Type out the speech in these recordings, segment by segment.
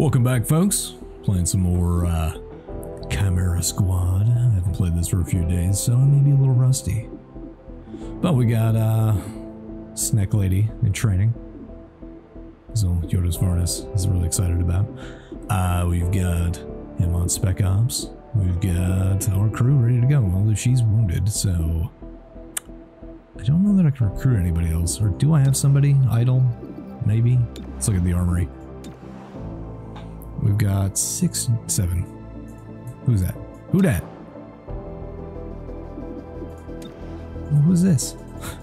Welcome back, folks. Playing some more uh, Chimera Squad. I haven't played this for a few days, so I may be a little rusty. But we got uh, Snack Lady in training. So Yoda's Varnas is really excited about. Uh, we've got him on Spec Ops. We've got our crew ready to go, although she's wounded, so... I don't know that I can recruit anybody else. Or do I have somebody idle? Maybe? Let's look at the armory. We've got six, seven. Who's that? Who that? Who's this?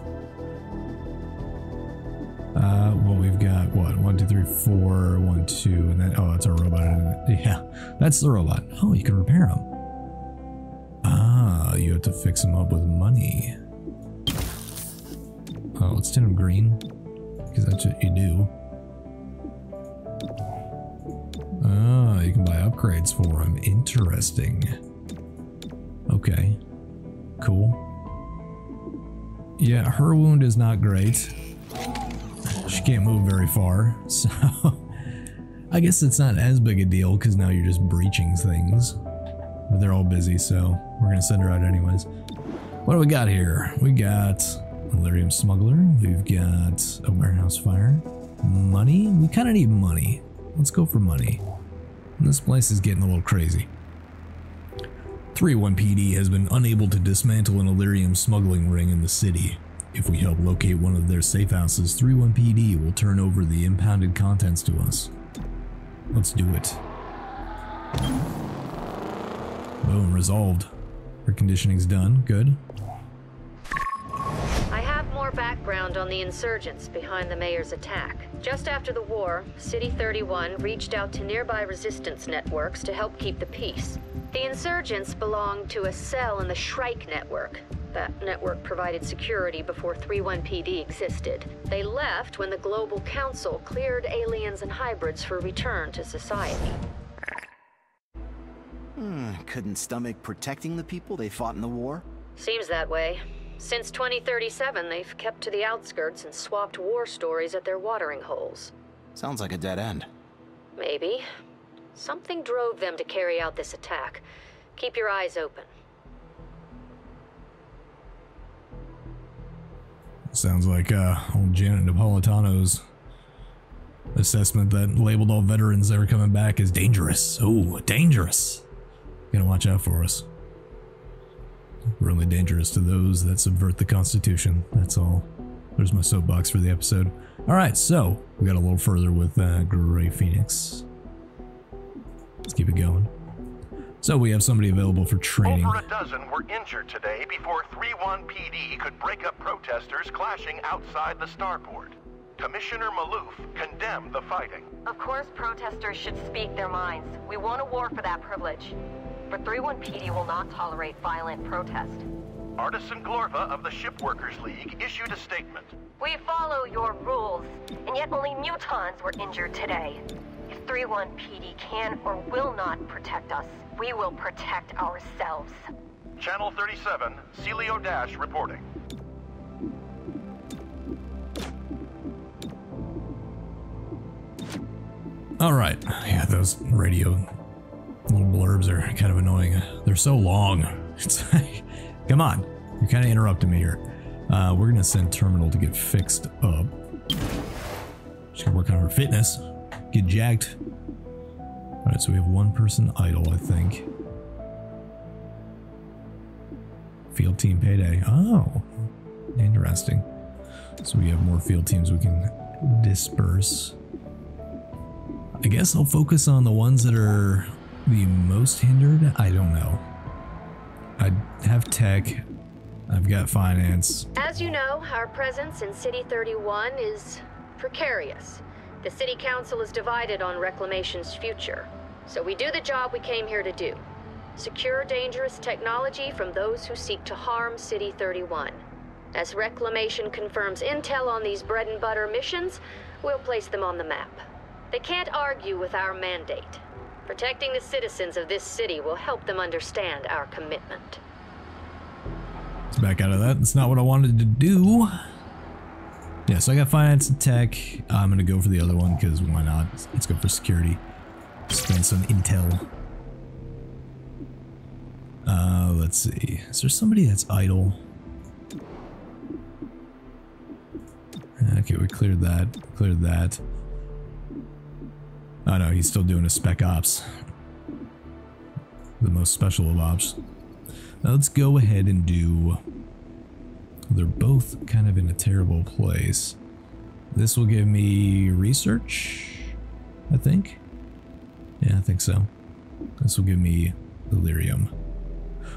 Uh, well, we've got what? One, two, three, four, one, two, and then oh, that's our robot. Yeah, that's the robot. Oh, you can repair them. Ah, you have to fix them up with money. Oh, let's tint them green because that's what you do. Ah, you can buy upgrades for them. Interesting. Okay, cool. Yeah, her wound is not great. She can't move very far, so I guess it's not as big a deal because now you're just breaching things. But they're all busy, so we're gonna send her out anyways. What do we got here? We got Elerium Smuggler. We've got a warehouse fire. Money? We kind of need money. Let's go for money. This place is getting a little crazy. 3-1 PD has been unable to dismantle an Elerium smuggling ring in the city. If we help locate one of their safe houses, 3-1 PD will turn over the impounded contents to us. Let's do it. Boom, resolved. Her conditioning's done. Good. I have more background on the insurgents behind the mayor's attack. Just after the war, City 31 reached out to nearby resistance networks to help keep the peace. The insurgents belonged to a cell in the Shrike network. That network provided security before 31 PD existed. They left when the Global Council cleared aliens and hybrids for return to society. Hmm, couldn't stomach protecting the people they fought in the war? Seems that way. Since 2037, they've kept to the outskirts and swapped war stories at their watering holes. Sounds like a dead end. Maybe. Something drove them to carry out this attack. Keep your eyes open. Sounds like uh, old Janet Napolitano's assessment that labeled all veterans that are coming back as dangerous. Oh, dangerous. Gonna watch out for us. Really dangerous to those that subvert the Constitution. That's all. There's my soapbox for the episode. Alright, so we got a little further with uh, Grey Phoenix. Let's keep it going. So we have somebody available for training. Over a dozen were injured today before 3-1 PD could break up protesters clashing outside the starport. Commissioner Maloof condemned the fighting. Of course protesters should speak their minds. We won a war for that privilege. But 3-1 PD will not tolerate violent protest. Artisan Glorva of the Shipworkers League issued a statement. We follow your rules, and yet only mutons were injured today. If 3-1 PD can or will not protect us, we will protect ourselves. Channel 37, Celio Dash reporting. Alright, yeah, those radio little blurbs are kind of annoying. They're so long. It's like, come on, you're kind of interrupting me here. Uh, we're gonna send Terminal to get fixed up. She's gonna work on her fitness, get jacked. Alright, so we have one person idle, I think. Field team payday. Oh, interesting. So we have more field teams we can disperse. I guess I'll focus on the ones that are the most hindered. I don't know. I have tech. I've got finance. As you know, our presence in City 31 is precarious. The City Council is divided on Reclamation's future. So we do the job we came here to do. Secure dangerous technology from those who seek to harm City 31. As Reclamation confirms intel on these bread and butter missions, we'll place them on the map. They can't argue with our mandate. Protecting the citizens of this city will help them understand our commitment. Let's back out of that. That's not what I wanted to do. Yeah, so I got finance and tech. I'm going to go for the other one because why not? Let's go for security. Spend some intel. Uh, let's see. Is there somebody that's idle? Okay, we cleared that. Cleared that. Oh no, he's still doing a spec ops. The most special of ops. Now let's go ahead and do... They're both kind of in a terrible place. This will give me research, I think. Yeah, I think so. This will give me delirium.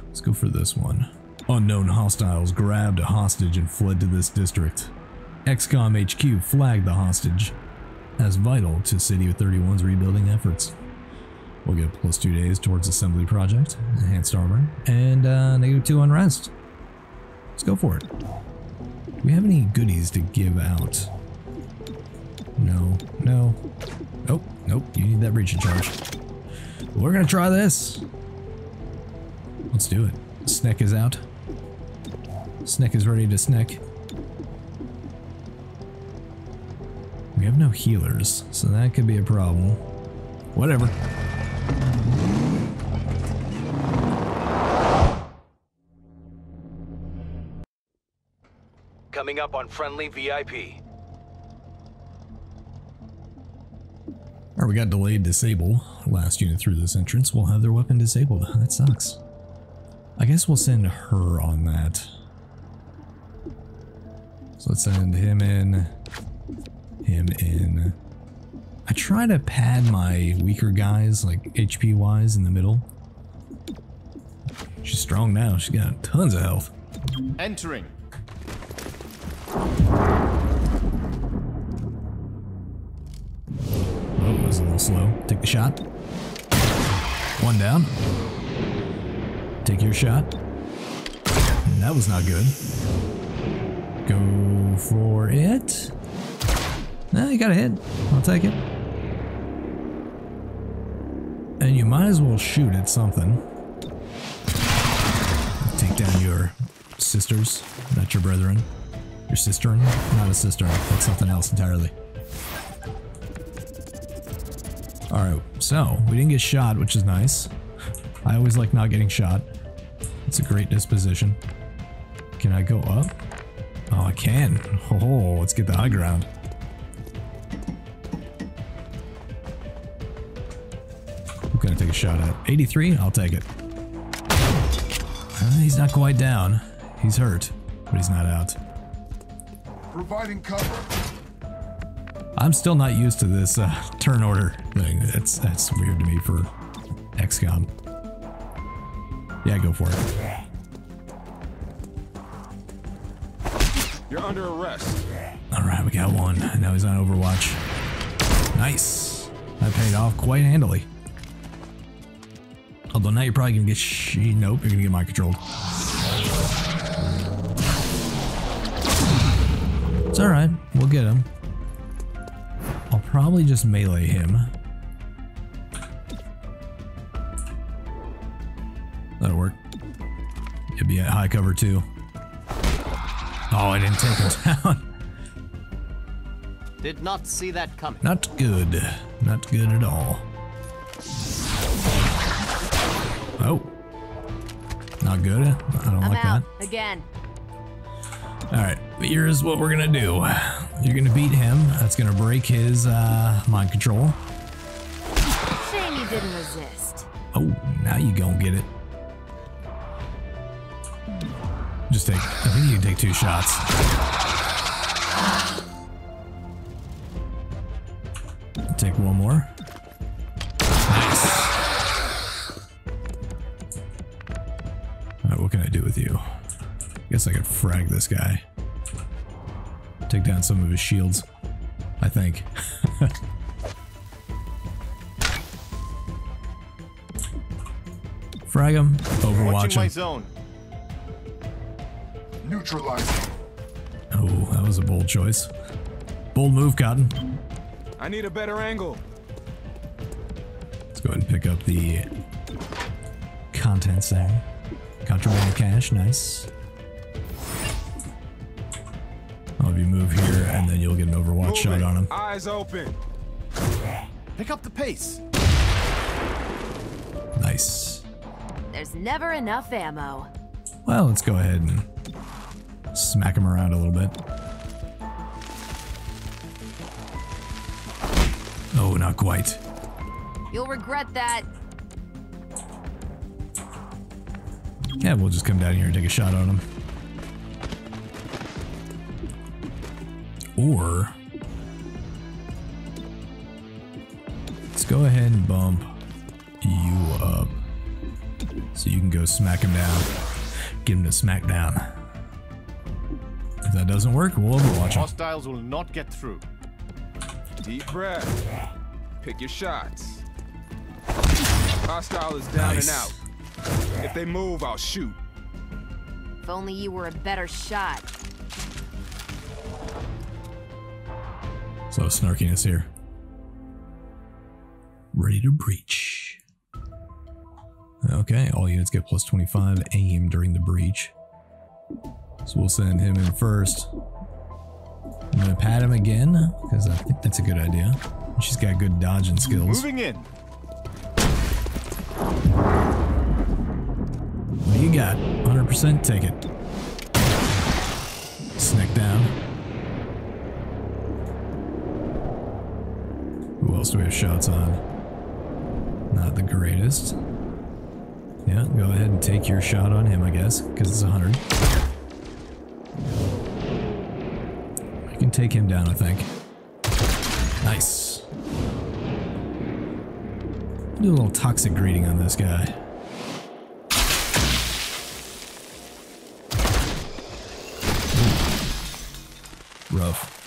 Let's go for this one. Unknown hostiles grabbed a hostage and fled to this district. XCOM HQ flagged the hostage as vital to City 31's rebuilding efforts. We'll get plus two days towards assembly project, enhanced armor, and uh, negative two unrest. Let's go for it. Do we have any goodies to give out? No, no. Nope, nope, you need that breaching charge. We're gonna try this. Let's do it. Sneck is out. Sneck is ready to snack. We have no healers, so that could be a problem. Whatever. Coming up on Friendly VIP. Alright, we got delayed disable. Last unit through this entrance will have their weapon disabled. That sucks. I guess we'll send her on that. So let's send him in. Him in. I try to pad my weaker guys, like HP wise, in the middle. She's strong now. She's got tons of health. Entering. Oh, that was a little slow. Take the shot. One down. Take your shot. That was not good. Go for it. Nah, you got a hit. I'll take it. And you might as well shoot at something. Take down your sisters, not your brethren. Your sister, not a sister. That's something else entirely. Alright, so we didn't get shot, which is nice. I always like not getting shot. It's a great disposition. Can I go up? Oh, I can. Oh, let's get the high ground. A shot at? 83? I'll take it. Uh, he's not quite down. He's hurt, but he's not out. Providing cover. I'm still not used to this uh, turn order thing. That's that's weird to me for XCOM. Yeah, go for it. You're under arrest. All right, we got one. Now he's on Overwatch. Nice. That paid off quite handily. Although now you're probably gonna get she. Nope, you're gonna get mind controlled. It's all right. We'll get him. I'll probably just melee him. That'll work. You'll be at high cover too. Oh, I didn't take him down. Did not see that coming. Not good. Not good at all. Oh. Not good. I don't I'm like out again. Alright, here's what we're gonna do. You're gonna beat him. That's gonna break his uh, mind control. Shame you didn't resist. Oh, now you gonna get it. Just take, I think you can take two shots. Frag this guy. Take down some of his shields. I think. frag him. Overwatch Watching my him. zone. Neutralizing. Oh, that was a bold choice. Bold move, Cotton. I need a better angle. Let's go ahead and pick up the contents there. Contraband cash, nice. You move here, and then you'll get an Overwatch shot Moving. on him. Eyes open. Pick up the pace. Nice. There's never enough ammo. Well, let's go ahead and smack him around a little bit. Oh, not quite. You'll regret that. Yeah, we'll just come down here and take a shot on him. Or let's go ahead and bump you up so you can go smack him down. Get him to smack down. If that doesn't work, we'll overwatch him. Hostiles will not get through. Deep breath. Pick your shots. Hostile is down Nice. and out. If they move, I'll shoot. If only you were a better shot. So snarkiness here. Ready to breach. Okay, all units get plus 25 aim during the breach. So we'll send him in first. I'm gonna pat him again, because I think that's a good idea. She's got good dodging skills. Moving in. What do you got? 100% take it. Sneak down. Else do we have shots on? Not the greatest. Yeah, go ahead and take your shot on him, I guess, because it's 100. I can take him down, I think. Nice. Do a little toxic greeting on this guy. Rough.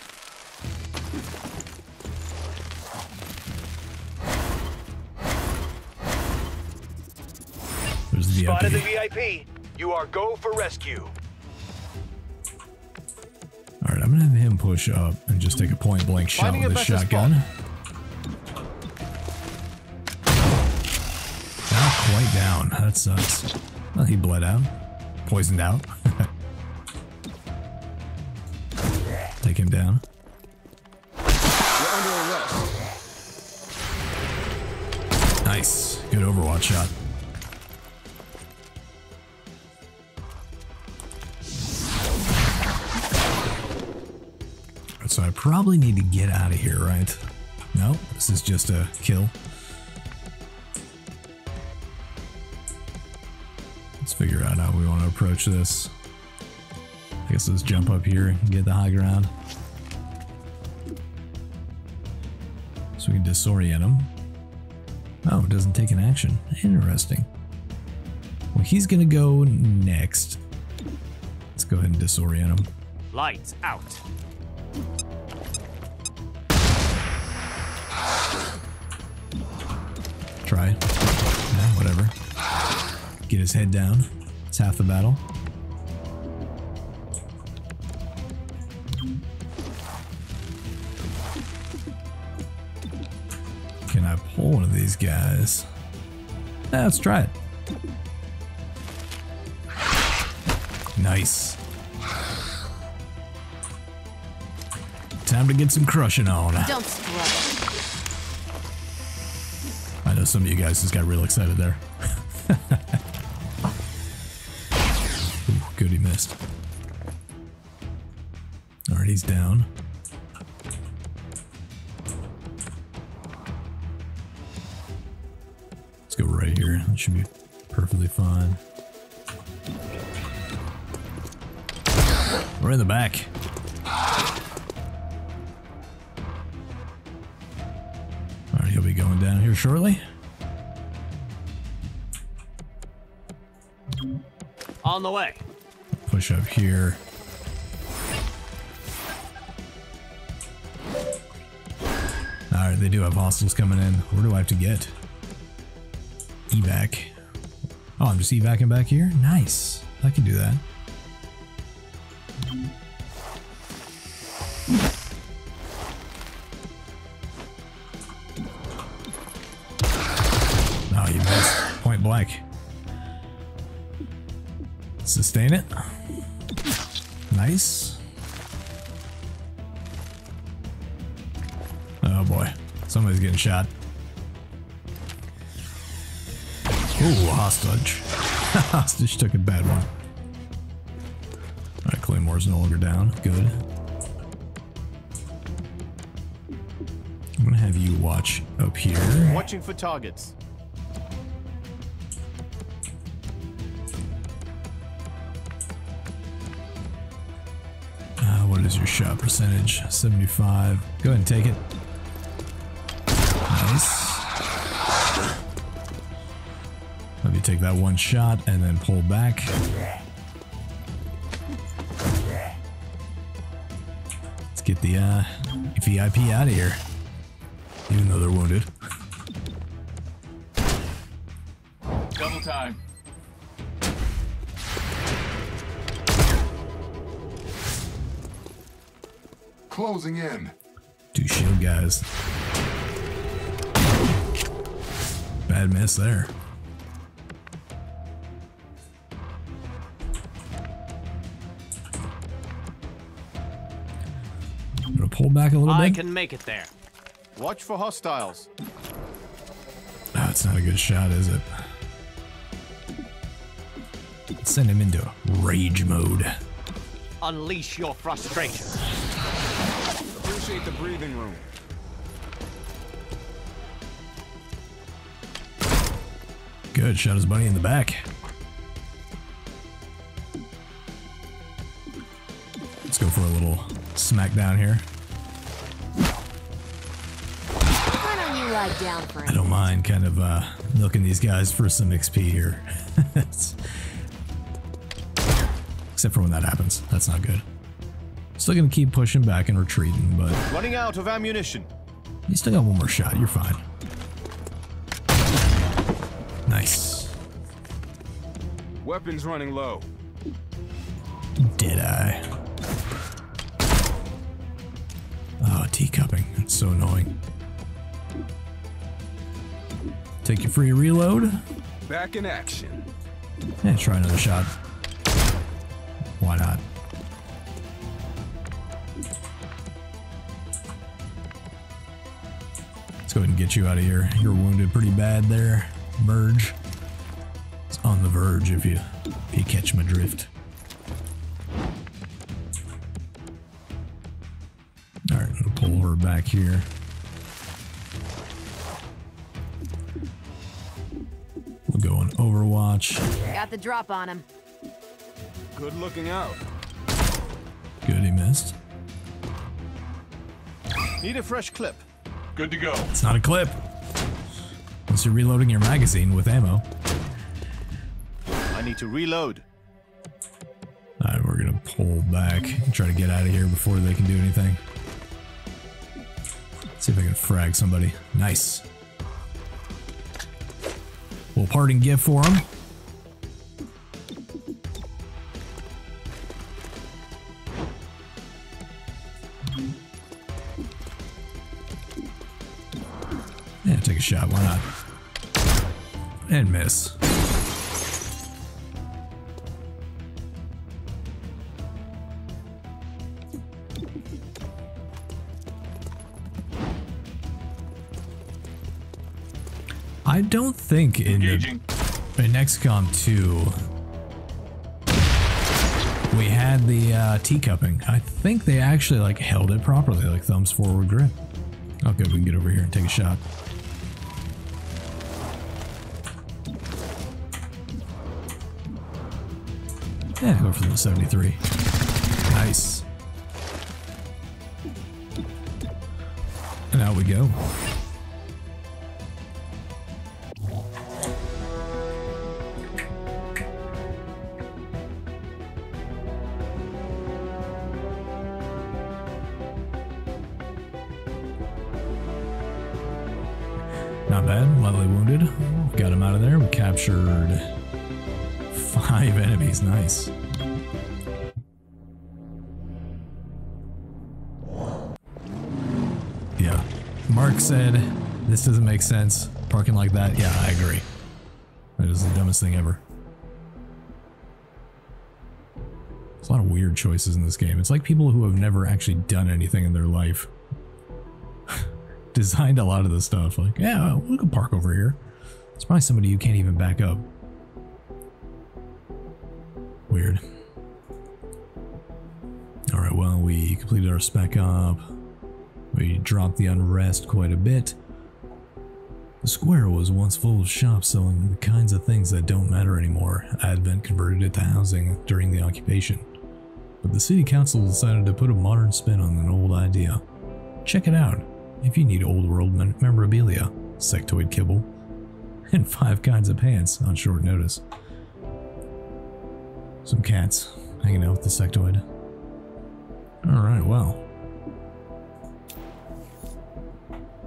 Spotted the VIP. VIP. You are go for rescue. Alright, I'm gonna have him push up and just take a point blank shot Finding with a this better shotgun. Not quite down. That sucks. Well, he bled out. Poisoned out. take him down. You're under arrest. Nice. Good Overwatch shot. Probably need to get out of here, right? No, this is just a kill. Let's figure out how we want to approach this. I guess let's jump up here and get the high ground. So we can disorient him. Oh, it doesn't take an action. Interesting. Well, he's gonna go next. Let's go ahead and disorient him. Lights out. Try. Yeah, whatever. Get his head down. It's half the battle. Can I pull one of these guys? Yeah, let's try it. Nice. Time to get some crushing on. Don't struggle. Know some of you guys just got real excited there. Ooh, good, he missed. Alright, he's down. Let's go right here. That should be perfectly fine. We're in the back. Alright, he'll be going down here shortly. On the way. Push up here. Alright, they do have hostiles coming in. Where do I have to get? Evac. Oh, I'm just evacing back here? Nice. I can do that. Sustain it. Nice. Oh boy. Somebody's getting shot. Ooh, hostage. hostage took a bad one. Alright, Claymore's no longer down. Good. I'm gonna have you watch up here. Watching for targets. What is your shot percentage? 75. Go ahead and take it. Nice. Let me take that one shot and then pull back. Let's get the uh, VIP out of here. Even though they're wounded. Closing in. Two shield guys. Bad miss there. I'm Gonna pull back a little I bit. can make it there. Watch for hostiles. Oh, it's not a good shot, is it? Send him into rage mode. Unleash your frustration. Appreciate the breathing room. Good, shot his buddy in the back. Let's go for a little smackdown here. Why don't you lie down for a I don't mind kind of uh, milking these guys for some XP here. Except for when that happens. That's not good. Still gonna keep pushing back and retreating, but Running out of ammunition. you still got one more shot. You're fine. Nice. Weapons running low. Did I? Oh, teacupping. That's so annoying. Take your free reload. Back in action. Yeah, try another shot. Why not? Let's go ahead and get you out of here. You're wounded pretty bad there, Verge. It's on the verge if you if you catch my drift. Alright, I'm gonna pull her back here. We'll go on Overwatch. Got the drop on him. Good looking out. Good, he missed. Need a fresh clip. Good to go. It's not a clip. Unless you're reloading your magazine with ammo. I need to reload. Alright, we're gonna pull back and try to get out of here before they can do anything. See if I can frag somebody. Nice. Little parting gift for him. And miss. I don't think in the, in XCOM 2 we had the uh, teacupping. I think they actually like held it properly, like thumbs forward grip. Okay, we can get over here and take a shot. Yeah, go for the 73. Nice. And out we go. Nice. Yeah. Mark said, this doesn't make sense. Parking like that. Yeah, I agree. That is the dumbest thing ever. There's a lot of weird choices in this game. It's like people who have never actually done anything in their life designed a lot of the stuff. Like, yeah, we can park over here. It's probably somebody you can't even back up. Weird. Alright, well, we completed our spec up. We dropped the unrest quite a bit. The square was once full of shops selling the kinds of things that don't matter anymore. Advent converted it to housing during the occupation. But the city council decided to put a modern spin on an old idea. Check it out if you need old world memorabilia, sectoid kibble, and five kinds of pants on short notice. Some cats hanging out with the sectoid. Alright, well.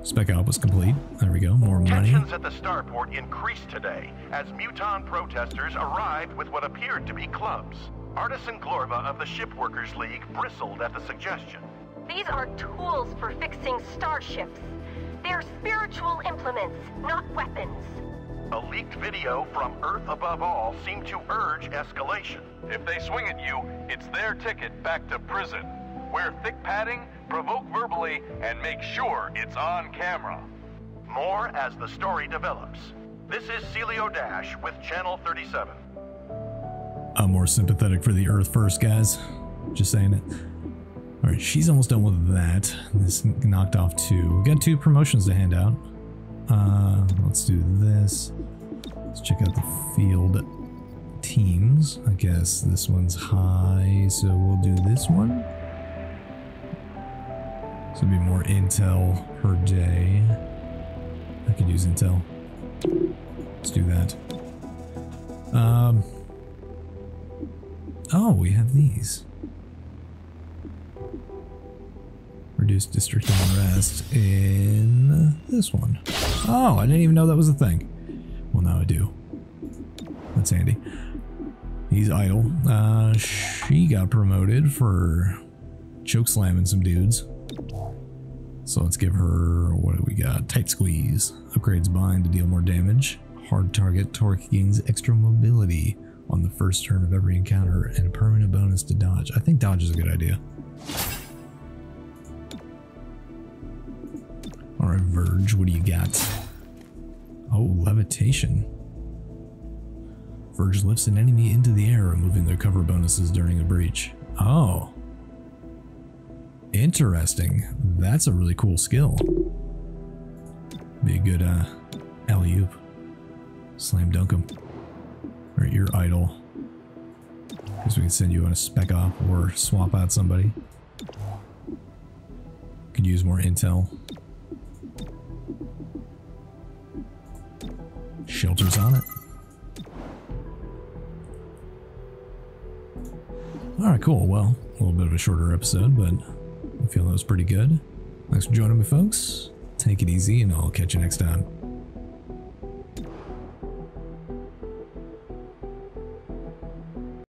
Spec op was complete. There we go, more money. Tensions at the starport increased today as Muton protesters arrived with what appeared to be clubs. Artisan Glorva of the Shipworkers League bristled at the suggestion. These are tools for fixing starships. They're spiritual implements, not weapons. A leaked video from Earth Above All seemed to urge escalation. If they swing at you, it's their ticket back to prison. Wear thick padding, provoke verbally, and make sure it's on camera. More as the story develops. This is Celio Dash with Channel 37. I'm more sympathetic for the Earth first, guys. Just saying it. Alright, she's almost done with that. This knocked off two. We got two promotions to hand out. Uh, let's do this. Let's check out the field teams. I guess this one's high, so we'll do this one. So it'll be more intel per day. I could use intel. Let's do that. Um. Oh, we have these. Reduce district unrest in this one. Oh, I didn't even know that was a thing. Now I do. That's Andy. He's idle. Uh, she got promoted for choke slamming some dudes. So let's give her, what do we got? Tight squeeze. Upgrades bind to deal more damage. Hard target torque gains extra mobility on the first turn of every encounter and a permanent bonus to dodge. I think dodge is a good idea. Alright, Verge, what do you got? Oh, levitation. Verge lifts an enemy into the air, removing their cover bonuses during a breach. Oh. Interesting. That's a really cool skill. Be a good uh, alley-oop. Slam dunk him. Or you're idle. Guess we can send you on a spec op or swap out somebody. Could use more intel. Shelters on it. Alright, cool. Well, a little bit of a shorter episode, but I feel that was pretty good. Thanks for joining me, folks. Take it easy, and I'll catch you next time.